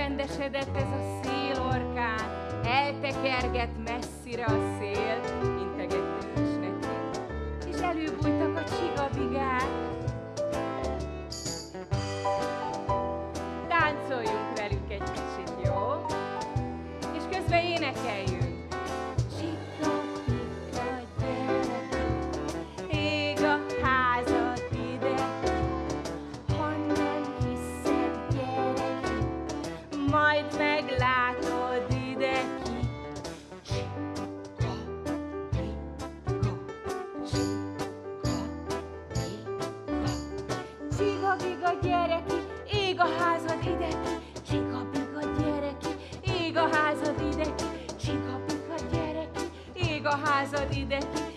Elcsendesedett ez a szélorkán, eltekerget messzire a szél, biga, gyere ki, ég a házad ide. Ki, csiga, biga, gyere ki, ég a házad ide. Ki, csiga, biga, gyere ég a házad ide. ki,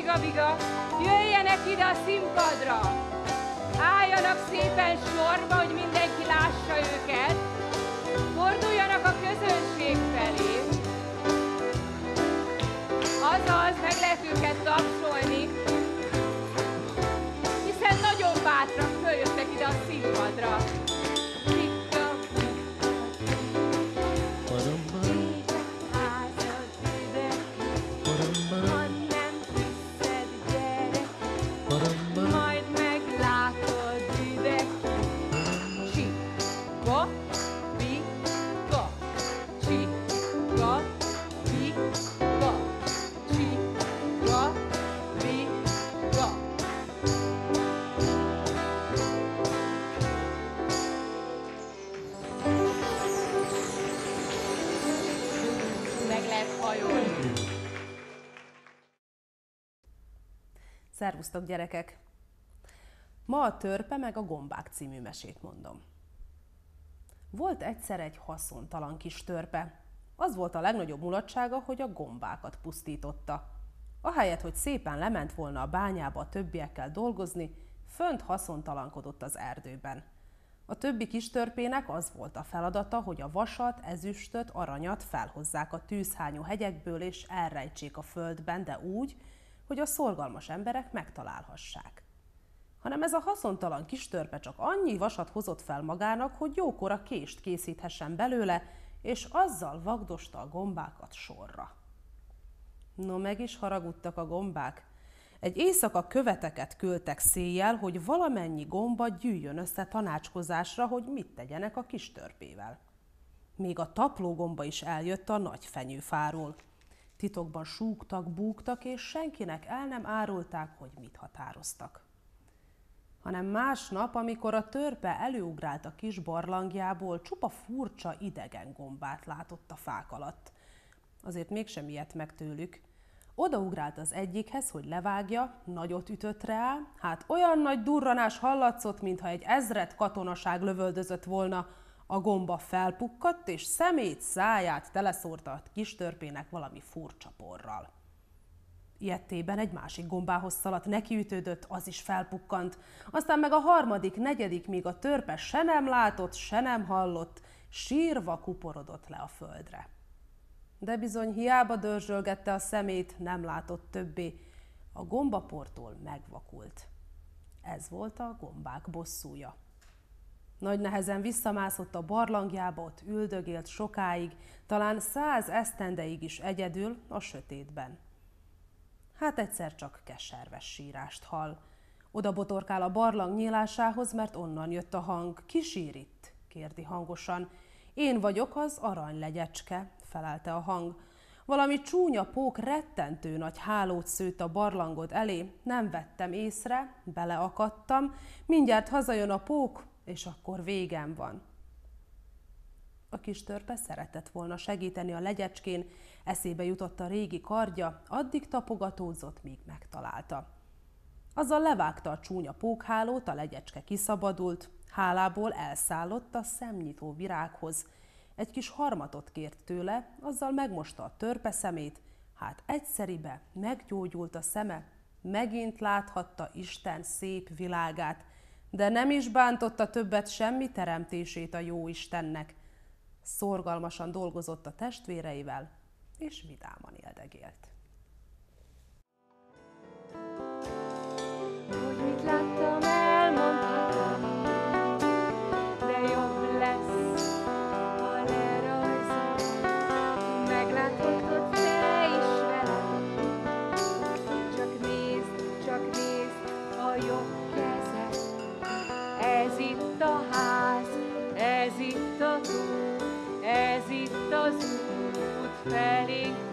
sigabiga, jöjjenek ide a színpadra. Álljanak szépen sorba, hogy mindenki lássa őket. Forduljanak a közönség felé. Azaz, meg lehet őket tapsolni, hiszen nagyon bátran följöttek ide a színpadra. Szervusztok gyerekek! Ma a Törpe meg a Gombák című mesét mondom. Volt egyszer egy haszontalan kis törpe. Az volt a legnagyobb mulatsága, hogy a gombákat pusztította. Ahelyett, hogy szépen lement volna a bányába a többiekkel dolgozni, fönt haszontalankodott az erdőben. A többi kis törpének az volt a feladata, hogy a vasat, ezüstöt, aranyat felhozzák a tűzhányó hegyekből és elrejtsék a földben, de úgy, hogy a szorgalmas emberek megtalálhassák. Hanem ez a haszontalan kis törpe csak annyi vasat hozott fel magának, hogy jókora kést készíthessen belőle, és azzal vagdosta a gombákat sorra. No, meg is haragudtak a gombák. Egy éjszaka követeket küldtek széjjel, hogy valamennyi gomba gyűjjön össze tanácskozásra, hogy mit tegyenek a kis törpével. Még a taplógomba is eljött a nagy fenyőfáról. Titokban súgtak, búgtak, és senkinek el nem árulták, hogy mit határoztak. Hanem másnap, amikor a törpe előugrált a kis barlangjából, csupa furcsa idegen gombát látott a fák alatt. Azért mégsem ilyet meg tőlük. Odaugrált az egyikhez, hogy levágja, nagyot ütött rá, hát olyan nagy durranás hallatszott, mintha egy ezret katonaság lövöldözött volna, a gomba felpukkadt, és szemét, száját teleszórta a kis törpének valami furcsa porral. Ilyettében egy másik gombához szaladt, nekiütődött, az is felpukkant. Aztán meg a harmadik, negyedik, míg a törpe se nem látott, se nem hallott, sírva kuporodott le a földre. De bizony hiába dörzsölgette a szemét, nem látott többé. A gombaportól megvakult. Ez volt a gombák bosszúja. Nagy nehezen visszamászott a barlangjába, ott üldögélt sokáig, talán száz esztendeig is egyedül a sötétben. Hát egyszer csak keserves sírást hall. Oda botorkál a barlang nyílásához, mert onnan jött a hang. Ki sír itt? kérdi hangosan. Én vagyok az aranylegyecske, felelte a hang. Valami csúnya pók rettentő nagy hálót szőtt a barlangod elé, nem vettem észre, beleakadtam, mindjárt hazajön a pók, és akkor végem van. A kis törpe szeretett volna segíteni a legyecskén, eszébe jutott a régi kardja, addig tapogatózott, míg megtalálta. Azzal levágta a csúnya pókhálót, a legyecske kiszabadult, hálából elszállott a szemnyitó virághoz, egy kis harmatot kért tőle, azzal megmosta a törpe szemét, hát egyszeribe meggyógyult a szeme, megint láthatta Isten szép világát, de nem is bántotta többet semmi teremtését a jó Istennek. Szorgalmasan dolgozott a testvéreivel, és vidáman éldegélt. Hogy mit láttam, elmondhatom, de jobb lesz, ha lerajzol. Megláthatod te is velem, csak nézd, csak nézd a jobb az út felénk